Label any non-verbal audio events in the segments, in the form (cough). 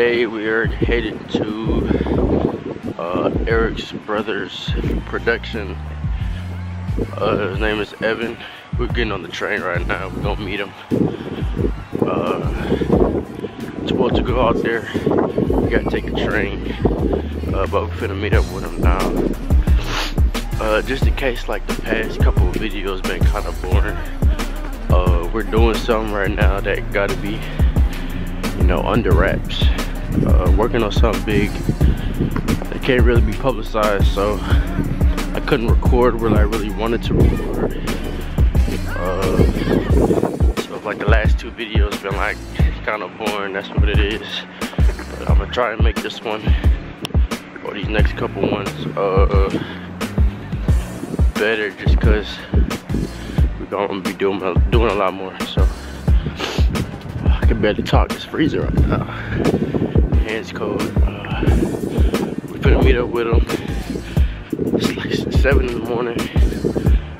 today we are headed to uh, Eric's brother's production. Uh, his name is Evan. We're getting on the train right now. We're gonna meet him. Uh, supposed to go out there. We gotta take a train. Uh, but we're finna meet up with him now. Uh, just in case like the past couple of videos been kind of boring. Uh, we're doing something right now that gotta be you know, under wraps. Uh, working on something big that can't really be publicized, so I couldn't record where I really wanted to record. Uh, so like the last two videos been like kind of boring, that's what it is. But I'm gonna try and make this one or these next couple ones uh, better just cause we're gonna be doing, doing a lot more, so I can barely talk. It's freezing right now. Hands cold. Uh, we finna meet up with them. It's like 7 in the morning.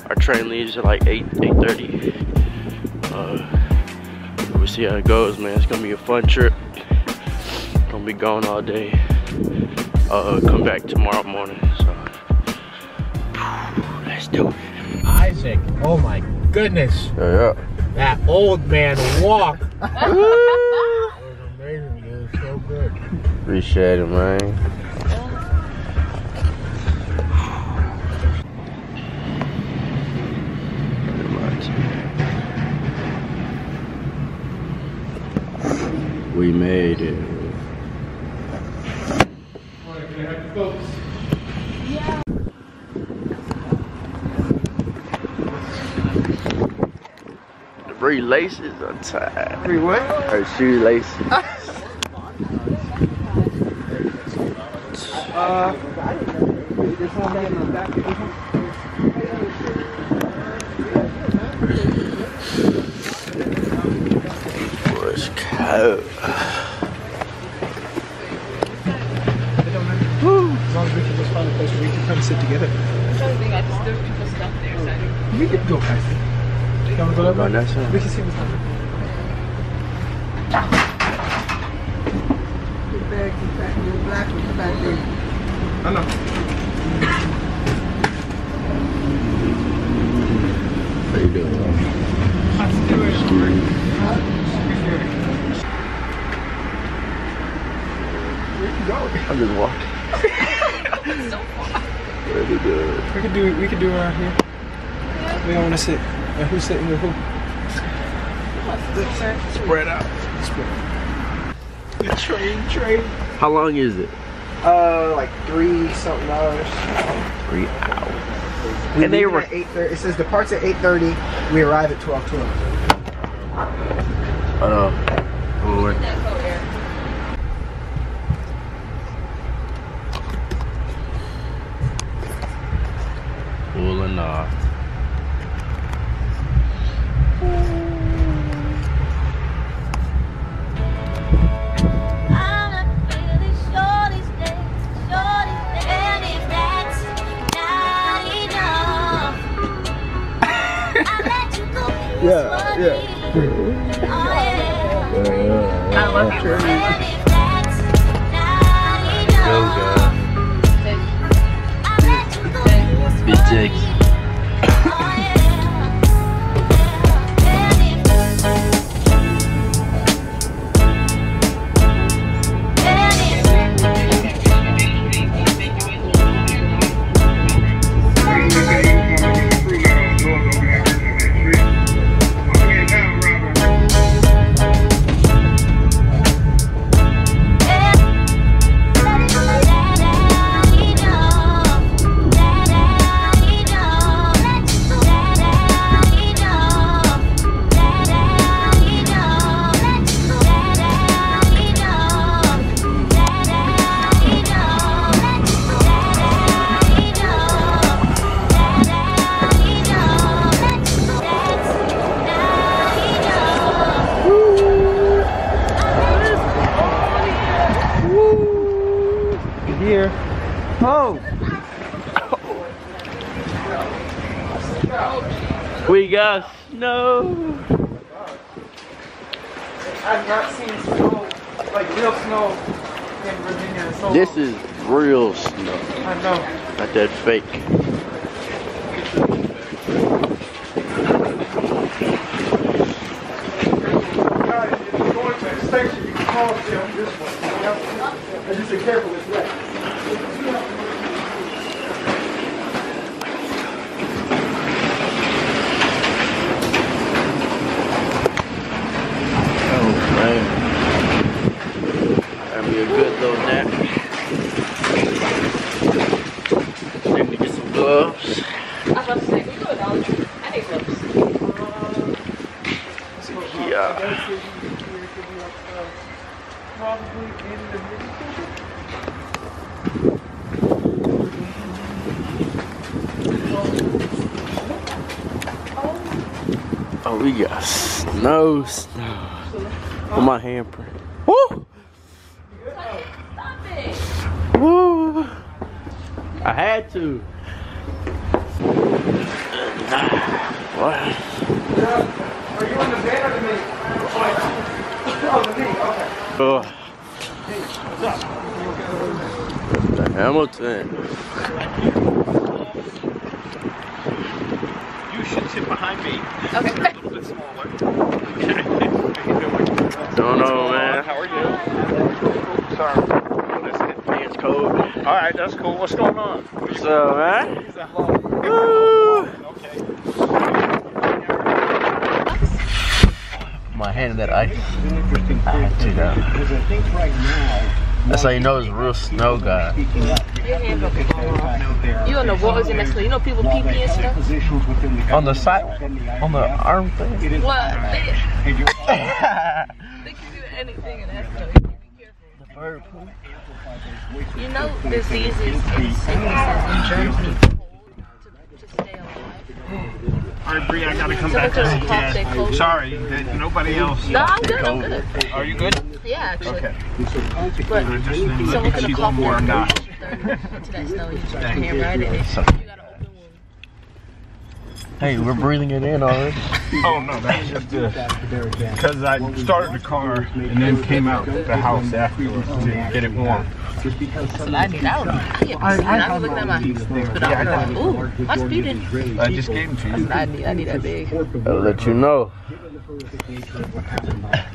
Our train leaves at like 8, 8.30. Uh, we'll see how it goes, man. It's gonna be a fun trip. Gonna be gone all day. Uh, come back tomorrow morning, so. Let's do it. Isaac, oh my goodness. Yeah, yeah. That old man walk. (laughs) (laughs) Appreciate it, man. We made it. Three laces untied. Three what? Her shoelaces. (laughs) Uh, Let's go. as long as we can just find a place where we can come sit together. We could go past it. You wanna go that Go way? that side? We can see what's happening. Your bag is back, your black is back there. I know. How you doing? I'm doing it. Where you go? I'm just walking. (laughs) Really good. We could do we could do around here. We don't want to sit. Uh, who's sitting with who? Spread out. Spread. The train, train. How long is it? Uh, like three something hours. Three hours. We And they were- at eight thirty. It says departs at eight thirty. We arrive at twelve twelve. Oh, Lord. Cool enough. I'm Yeah, peacefully. Oh yeah. I love you. Here. Oh. We got snow. I've not seen snow like real snow in Virginia. It's so This is real snow, I know. not that fake. Guys, if you're going to the station, you can call them this one. And just be careful, it's wet. Oh man. That'd be a good little nap. Need to get some gloves. I was about to say, we go. I need gloves. Yeah. Probably in the Oh, we got snow, snow. On my hamper. To. What? Are you in the van or the mini? Oh, the mini, okay. Oh. The Hamilton. You should sit behind me. Okay. A little bit smaller. (laughs) Okay. How you doing? Don't know, man. How are you? Sorry. Listen. It's cold. All right, that's cool. What's going on? What's up, man? Is that long? Woo! Okay. My hand that ice. I had to though. Because I think right now, That's how you know it's a real snow guy. picking up Your hand gonna fall off. out there. You don't know what in that. You know people pee pee and stuff? Positions within the On the side? On the arm thing? What? They, (laughs) they can do anything in that snow. You gotta be careful. You know diseases and sicknesses in Germany to, to stay alive. All right, Bree, I gotta come Someone back to have the dad. Sorry, that nobody else. No, I'm good. I'm good. Are you good? Yeah, actually. Okay. But I just didn't someone look at have you more their or not. cold that snow. You just put your Thank hand right in it. You got an open wound. Hey, we're breathing it in already. (laughs) Oh no, that's just because I started the car and then came out the house afterwards to get it warm. Just because That's what I need. I don't. I get I, I, I was looking at my but I don't. Ooh, my speeding. I just gave them to you. I need, I need that big. I'll let you know.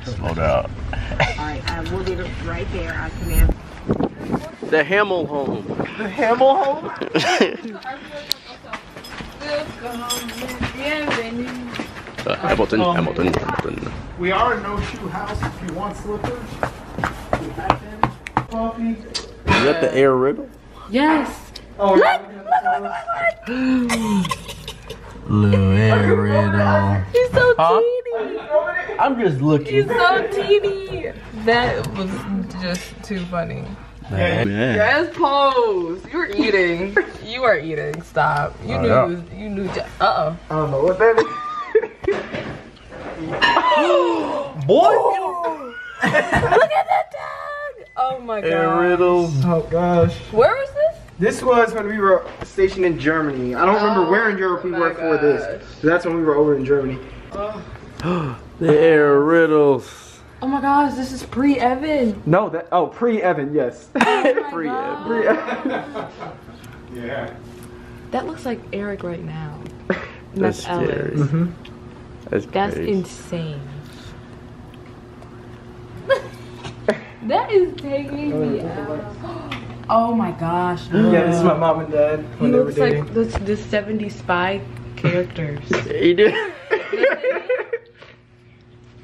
Slow down. I, I will get it right there. I can answer. The Hamel home. The Hamel home? Uh, (laughs) Hamilton, Hamilton, Hamilton. We are a no shoe house if you want slippers. We have them. Coffee. Is that the air riddle? Yes. Oh, yeah. Look, look, look, look, look. Little air riddle. He's so Huh? teeny. I'm just looking. He's so teeny. That was just too funny. Man. Yes, pose. You're eating. You are eating. Stop. You Oh, knew. yeah. You, was- you knew. Uh oh. I don't know what that is. (gasps) Boy! (gasps) Look at that tag. Oh my god. Air riddle. Oh, gosh. Where was this? This was when we were stationed in Germany. I don't remember Oh, where in Europe we were worked for this. gosh. So that's when we were over in Germany. (gasps) Oh. The air riddles. Oh my gosh, this is pre-Evan. No, that oh pre-Evan, yes. Free (laughs) God. pre-Evan. (laughs) Yeah. That looks like Eric right now. (laughs) That's Ellen. scary. Mhm. That's, That's insane. (laughs) that is taking me out. Oh my gosh. Yeah, this is my mom and dad He when they were looks like the, the 70 spy characters. (laughs) He did. (laughs)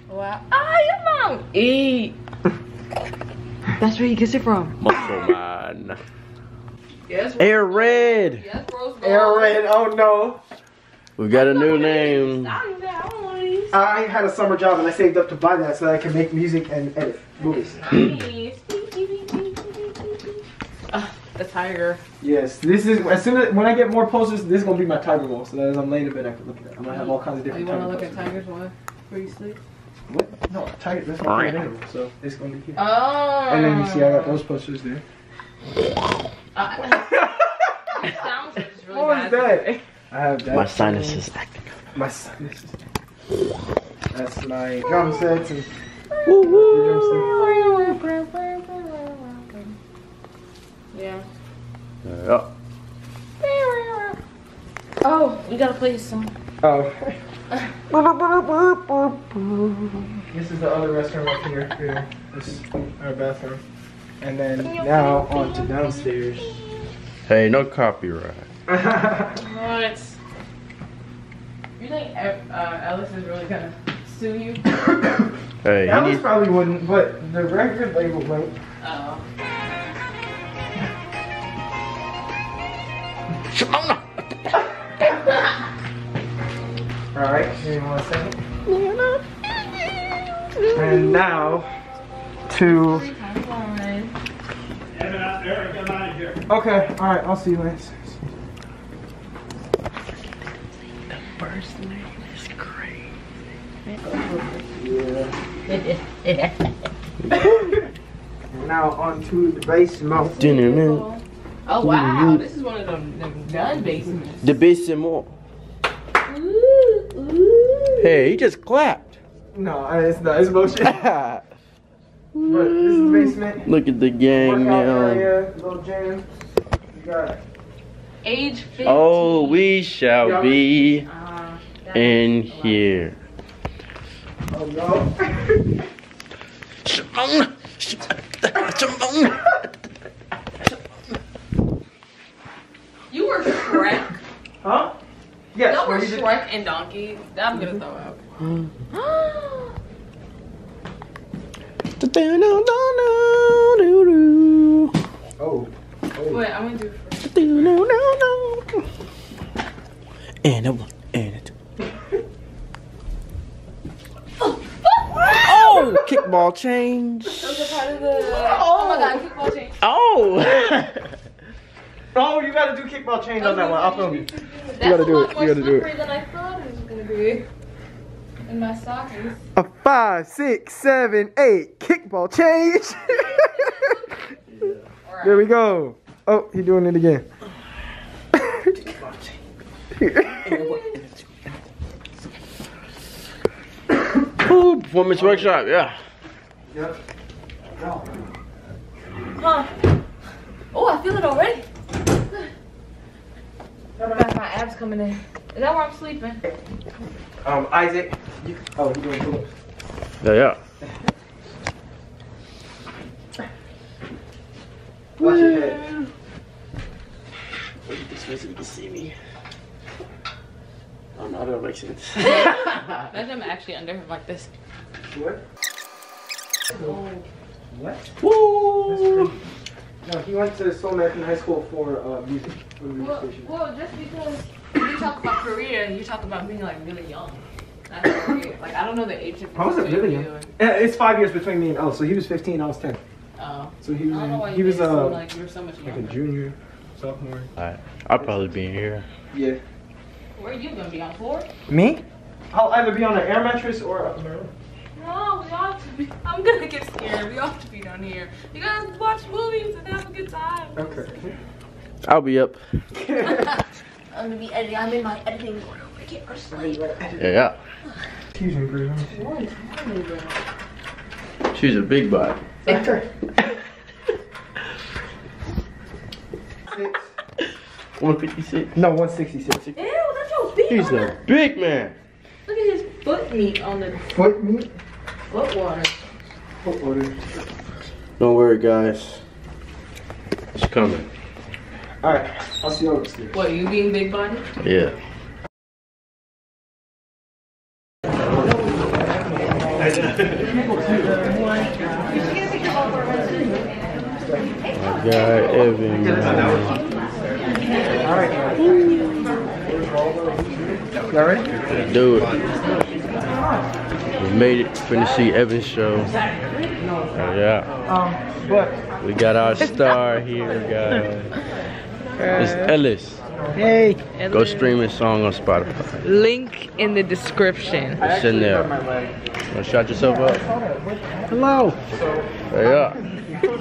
wow. Ah, your mom. Eat. That's where he gets it from. Muscle man. Yes. Air red. Yes, Rose Air Red, oh no. We got a new name. I don't I don't want these. I had a summer job and I saved up to buy that so that I can make music and edit movies. Ah, the tiger. Yes, this is as soon as when I get more posters, this is gonna be my tiger wall. So that as I'm laying in bed, I can look at it. I'm gonna have all kinds of Oh, you want to tiger look at tigers while before you sleep? What? No, tiger. That's my favorite animal. So it's gonna be here. Oh. And then you see, I got those posters there. Uh, (laughs) sounds like it's really What was bad that? I have that. My sinuses acting. My sinuses. That's my drum sets and Woo woo. Yeah. Yeah. Oh, we gotta play a song. Oh. this is the other restroom up here. here. This is our bathroom. And then now on to downstairs. Hey, no copyright. (laughs) What? You think uh, Ellis is really gonna sue you? (coughs) Hey, he Alice needs, probably wouldn't, but the record label might. Oh. Alright, give me one second. And now to. Okay, alright, I'll see you, Lance. (laughs) now on to the basement. Dun-dun-dun. Oh wow, this is one of them, them gun basements. the basement. more. Ooh, ooh. Hey, he just clapped. No, it's not. It's motion. (laughs) but this is the basement. Look at the gang now. area, little gym. You got Age 15. Oh, we shall be Uh, in here. oh no. (laughs) you were Shrek. huh? Yes. Y'all were well, you did- Shrek and Donkey. I'm gonna throw up. (gasps) Oh, oh. Wait, I'm gonna do it first. And a one, kickball change. That was a part of the. Oh, my god, kickball change. Oh. (laughs) Oh, you gotta do kickball change on that one. I'll film you. That's gotta do it. You gotta do it. slippery than I thought it was gonna be. In my stockings. A five, six, seven, eight. Kickball change. (laughs) Alright. there we go. Oh, he's doing it again. (laughs) Ooh, performance workshop, yeah. yep. Huh. Oh, I feel it already. I got my abs coming in. Is that where I'm sleeping? Um, Isaac. You, oh, he doing pull-ups. Yeah, yeah. Watch your head. This way so you can see me. Oh no, (laughs) that don't make sense. Imagine I'm actually under him like this. What? What? Woo! No, he went to Seoul American High School for uh, music. For the music Well, station. well, just because you talk about career and you talk about being like really young. That's weird. Like I don't know the age difference. I wasn't really young. and- Uh, It's five years between me and El, so he was 15, I was 10. Oh. So he I was, don't know why he was made it seem uh, like you were so much like a junior, sophomore. Alright, I'll probably be in here. Yeah. Where are you gonna be on floor? Me? I'll either be on an air mattress or up in. No, we all to be. I'm gonna get scared. We all have to be down here. You guys watch movies and have a good time. Okay. I'll be up. (laughs) I'm gonna be editing. I'm in my editing room. I can't go to sleep. Yeah, yeah. She's a big body. Six. (laughs) 156. No, 166. Ew, that's your feet. He's on a big man. Look at his foot meat on the Foot meat. foot water. Foot water. Don't worry, guys. It's coming. Alright, I'll see you upstairs. What, you being big body? Yeah. My guy Evan. Alright. Y'all ready? Let's do it. We made it. Finna see Evan's show. Oh, yeah. Um, but. We got our star here, guys. It's Ellis. Hey. Go stream his song on Spotify. Link in the description. It's in there. Wanna shut yourself up? Hello. Yeah.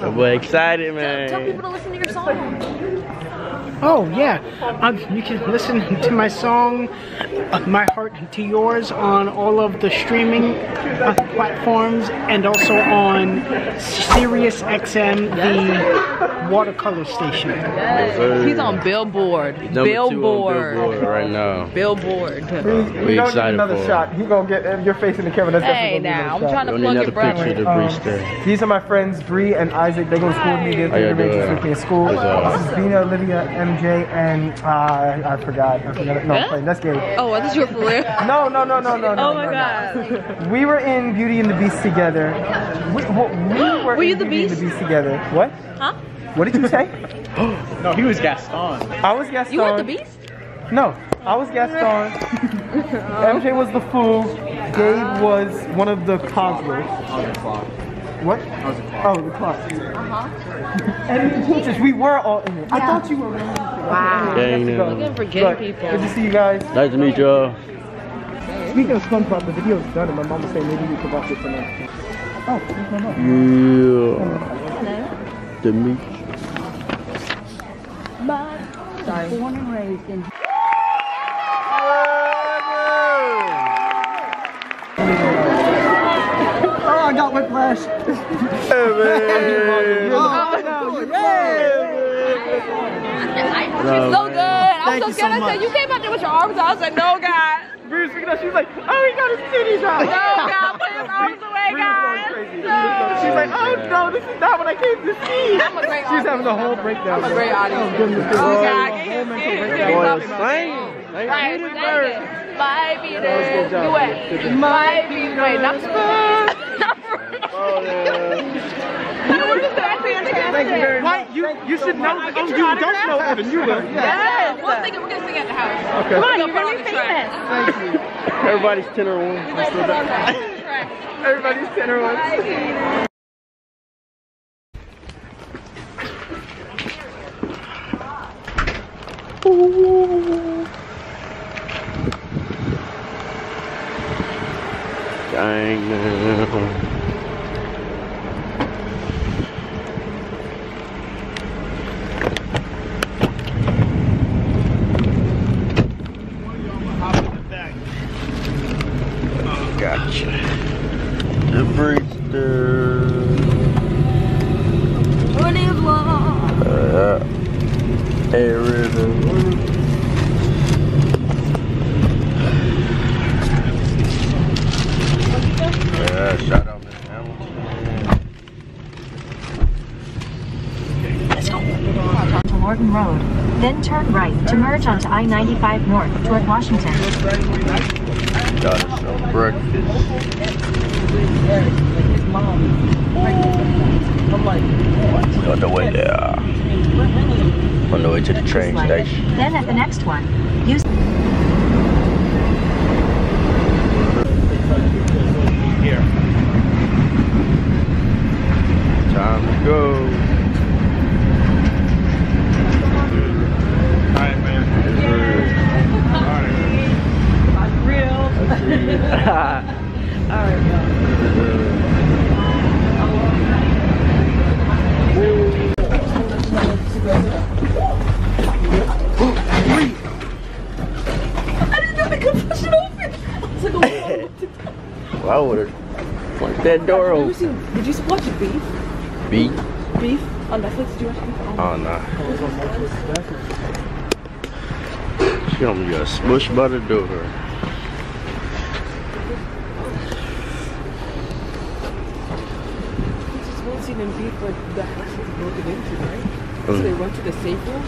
We're excited, man. Tell people to listen to your song. Oh yeah, um, you can listen to my song uh, "My Heart to Yours" on all of the streaming uh, platforms and also on Sirius XM, the watercolor station. He's on Billboard. Number Billboard. two on Billboard right now. Billboard. We, We we don't excited need another for shot. He gonna get uh, your face in the camera. That's Hey now, I'm another trying to plug another your brother. to breach there. These are my friends Bree and Isaac. They go to school with me. They're How you they're doing? with me in school. What's up? This is Bina, Olivia, MJ, and uh, I forgot. I forgot. No, I'm playing. That's gay. Oh, I thought you were for real. No, no, no, no, no, no. Oh my no, god. no. We were in Beauty and the Beast together. We, well, we (gasps) were, Were you the Beauty and Beast? the Beast together. What? Huh? What did you say? (gasps) No, he was Gaston. I was Gaston. You weren't the beast? No, I was Gaston. (laughs) MJ was the fool. Gabe was one of the cogsworth. What? Oh, the clock. Uh-huh. And the teachers, we were all in it. I thought you were. Wow. Dang, Go. no. Looking for gay But people. Good to see you guys. Nice to meet y'all. Speaking of SpongeBob, the video's done, and my mom was saying maybe we could watch it tonight. Oh, here's my mom. Yeah. To meet you. Born and raised in whiplash. Oh, no, So good. I'm Thank so you so scared. I said, you came out there with your arms out. I said, no, God. Bree was freaking out. She was like, oh, he got his titties out. No, God. Put his arms away, Bree guys. crazy. No. She's like, oh no, this is not what I came to see. I'm a great She was having a whole breakdown. I'm a great oh, audience. Oh, goodness. Oh. God. Get whole his mental skin. breakdown. Boy, Right. Like, Right, get it sing first. it. Might be was there. good job. Do it. Good job. Might be wait, not for not for Oh, yeah. What is that? Thank you very much. Why you you should know? Oh, you don't know Evan. You will. Yes. We'll sing it. We're gonna sing it at the house. Okay. Come on, you're gonna be famous. Thank you. Everybody's tenor one. Everybody's tenor one. Dang. no. Gotcha. The Brewster. Uh, Air River. Yeah, shout out Miss Hamilton. onto Lorton Road, then turn right to merge onto I-95 North toward Washington. Got us some breakfast. On the way there. On the way to the train station. Then at the next one, use Time to go. Alright, man. well, (laughs) I would have punched that door open. Did you watch it, Beef? Beat? Beef on Netflix? Did you watch Beef? Oh, nah. She almost got smushed by the door. Just one scene in Beef where the house was broken into, right? So Mm. they run to the safe room.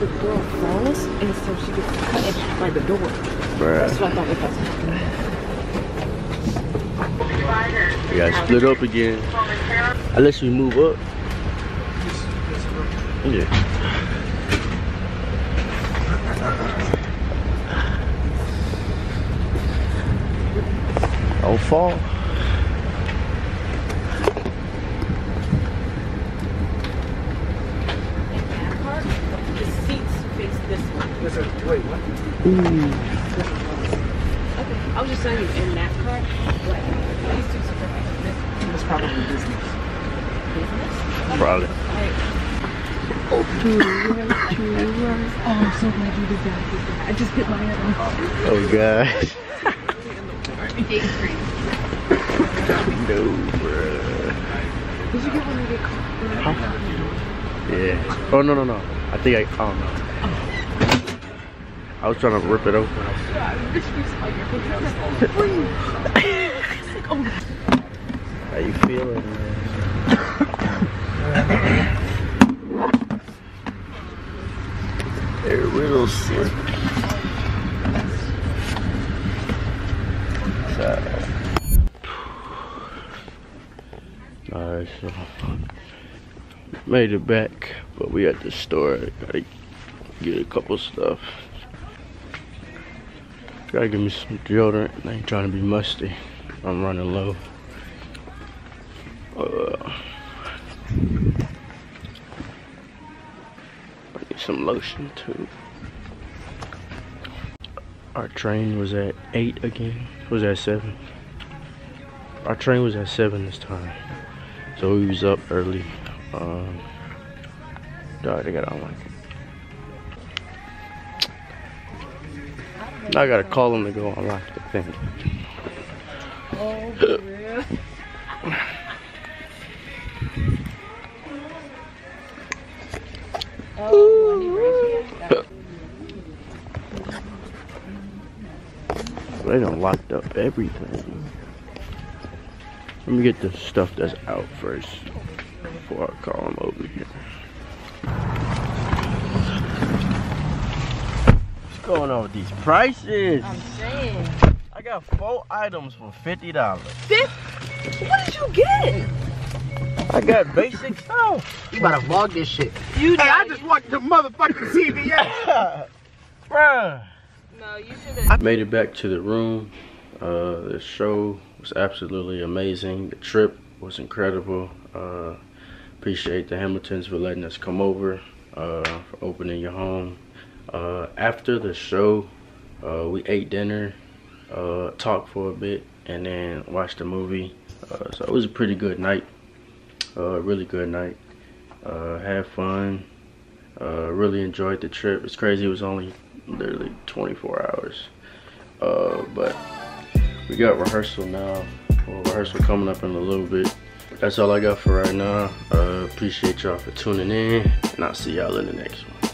The girl falls, and so she gets cut in half by the door. That's what I thought was happening. We gotta split up again. Unless we move up. Yeah. Don't fall. The seats face this way. Wait, what? Okay, I was just saying in that car, like these two seats are facing this It's probably business. business. Probably. Like, oh. oh, I'm so glad you did that. I just hit my head on Oh gosh. no, bruh. Did you get one that get caught? Yeah. Oh no no no. I think I. Oh no. I was trying to rip it open. How you feeling, man? They're real slick. Alright, so made it back, but we at the store. Gotta get a couple stuff. Gotta give me some deodorant. I ain't trying to be musty. I'm running low. Uh, I need some lotion too. Our train was at 8 again. Was at 7. Our train was at 7 this time. So we was up early. Um, dog, they got on like. Now I gotta call them to go unlock the thing. They done locked up everything. Let me get the stuff that's out first before I call them over here. Going on with these prices? I'm saying. I got four items for fifty dollars. Fifth? What did you get? I got basic stuff. You better vlog this shit. You Hey, I just watched the motherfucking CBS. (laughs) Bruh. No, you should have. I made it back to the room. Uh, the show was absolutely amazing. The trip was incredible. Uh, appreciate the Hamiltons for letting us come over, uh, for opening your home. Uh, after the show, uh, we ate dinner, uh, talked for a bit, and then watched the movie. Uh, so it was a pretty good night. Uh, really good night. Uh, had fun. Really enjoyed the trip. It's crazy. It was only literally 24 hours. But we got rehearsal now. Well, rehearsal coming up in a little bit. That's all I got for right now. Appreciate y'all for tuning in, and I'll see y'all in the next one.